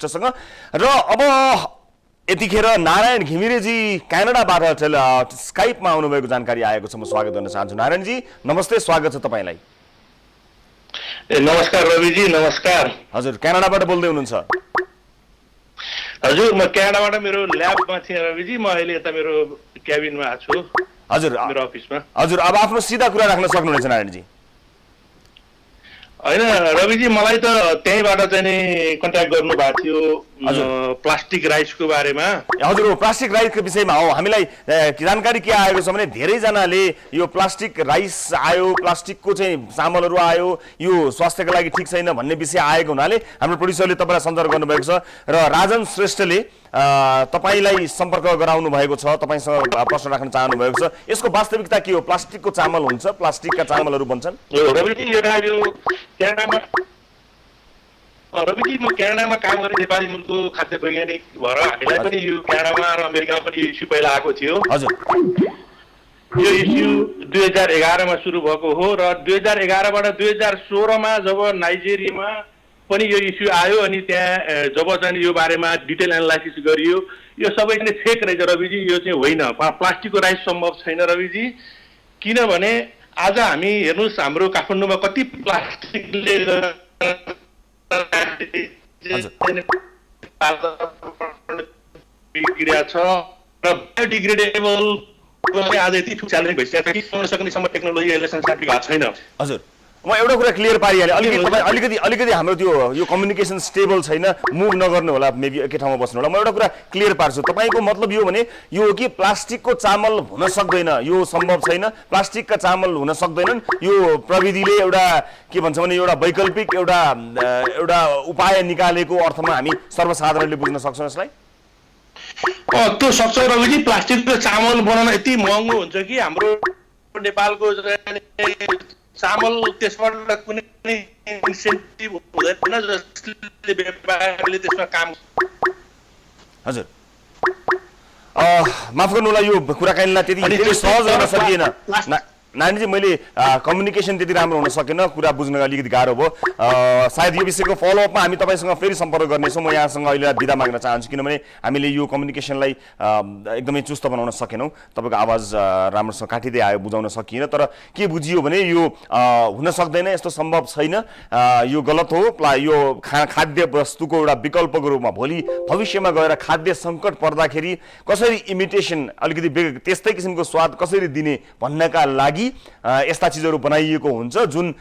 श्रेष्ठसँग र अब यतिखेर नारायण घिमिरेजी क्यानाडाबाट स्काइपमा आउनुभएको जानकारी आएको छ म स्वागत गर्न चाहन्छु। नारायणजी नमस्ते स्वागत छ तपाईँलाई। ए, नमस्कार रविजी नमस्कार। हजुर क्यानाडाबाट बोल्दै हुनुहुन्छ? हजुर म क्यानाडाबाट मेरो ल्याबमा थिएँ रविजी। म अहिले यता मेरो क्याबिनमा आएको छु हजुर मेरो अफिसमा। हजुर अब आफ्नो सिधा कुरा राख्न सक्नुहुनेछ नारायणजी। होइन रविजी मलाई त त्यहीँबाट चाहिँ नि कन्ट्याक्ट गर्नु भएको थियो प्लास्टिक राइसको बारेमा। हजुर हो प्लास्टिक राइसको विषयमा हो। हामीलाई जानकारी के आएको छ भने धेरैजनाले यो प्लास्टिक राइस आयो प्लास्टिकको चाहिँ चामलहरू आयो यो स्वास्थ्यको लागि ठिक छैन भन्ने विषय आएको हुनाले हाम्रो प्रड्युसरले तपाईँलाई सञ्चार गर्नुभएको छ र राजन श्रेष्ठले तपाईँलाई सम्पर्क गराउनु भएको छ तपाईँसँग प्रश्न राख्न चाहनु भएको छ। यसको वास्तविकता के हो? प्लास्टिकको चामल हुन्छ प्लास्टिकका चामलहरू बन्छन्। क्यानाडामा रविजी म क्यानाडामा काम गर्ने नेपाली मुलुकको खाद्य वैज्ञानिक भएर। हामीलाई पनि यो क्यानाडामा र अमेरिकामा पनि यो इस्यु पहिला आएको थियो। हजुर। यो इस्यु दुई हजार एघारमा सुरु भएको हो र दुई हजार एघारबाट दुई हजार सोह्रमा जब नाइजेरियामा पनि यो इस्यु आयो अनि त्यहाँ जब चाहिँ यो बारेमा डिटेल एनालाइसिस गरियो यो सबै चाहिँ फेक रहेछ रविजी यो चाहिँ होइन। प्ला- प्लास्टिकको राइस सम्भव छैन रविजी। किनभने आज हामी हेर्नुहोस् हाम्रो काठमाडौँमा कति प्लास्टिकले छ र बायोडिग्रेडेबल आज यति ठुलो च्यालेन्ज भइसकेको छ कि सक्नेसम्म टेक्नोलोजी अहिले संसारको भएको छैन। हजुर। म एउटा कुरा क्लियर पारिहालेँ अलिकति तपाईँ अलिकति अलिकति हाम्रो त्यो यो कम्युनिकेसन स्टेबल छैन मुभ नगर्नु होला मेबी एकै ठाउँमा बस्नु होला। म एउटा कुरा क्लियर पार्छु। तपाईँको मतलब यो भने यो हो कि प्लास्टिकको चामल हुन सक्दैन। यो सम्भव छैन। प्लास्टिकका चामल हुन सक्दैनन्। यो प्रविधिले एउटा के भन्छ भने एउटा वैकल्पिक एउटा एउटा उपाय निकालेको अर्थमा हामी सर्वसाधारणले बुझ्न सक्छौँ यसलाई। त्यो सक्छ रविजी प्लास्टिकको चामल बनाउन यति महँगो हुन्छ कि हाम्रो नेपालको चामल त्यसबाट कुनै इन्सेन्टिभ हुँदैन जसले व्यापारीले त्यसमा काम हजुर। माफ गर्नु होला यो कुराकानीलाई त्यति सहज गर्न सकिएन। नानीजी मैले कम्युनिकेसन त्यति राम्रो हुन सकेन कुरा बुझ्न अलिकति गाह्रो भयो। सायद यो विषयको फलोअपमा हामी तपाईँसँग फेरि सम्पर्क गर्नेछौँ। म यहाँसँग अहिले बिदा माग्न चाहन्छु किनभने हामीले यो कम्युनिकेसनलाई एकदमै चुस्त बनाउन सकेनौँ। तपाईँको आवाज राम्रोसँग काटिँदै आयो बुझाउन सकिएन। तर के बुझियो भने यो हुन सक्दैन यस्तो सम्भव छैन। यो गलत हो। प्ला यो खा खाद्य वस्तुको एउटा विकल्पको रूपमा भोलि भविष्यमा गएर खाद्य सङ्कट पर्दाखेरि कसरी इमिटेसन अलिकति त्यस्तै किसिमको स्वाद कसरी दिने भन्नका लागि अ, यस्ता चिजहरू बनाइएको हुन्छ जुन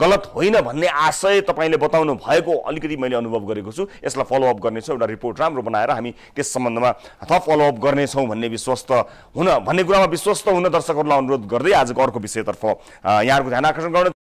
गलत होइन भन्ने आशय तपाईँले बताउनु भएको अलिकति मैले अनुभव गरेको छु। यसलाई फलोअप गर्नेछौँ एउटा रिपोर्ट राम्रो बनाएर हामी त्यस सम्बन्धमा थप फलोअप गर्नेछौँ भन्ने विश्वस्त हुन भन्ने कुरामा विश्वस्त हुन दर्शकहरूलाई अनुरोध गर्दै आजको अर्को विषयतर्फ यहाँहरूको ध्यान आकर्षण गर्न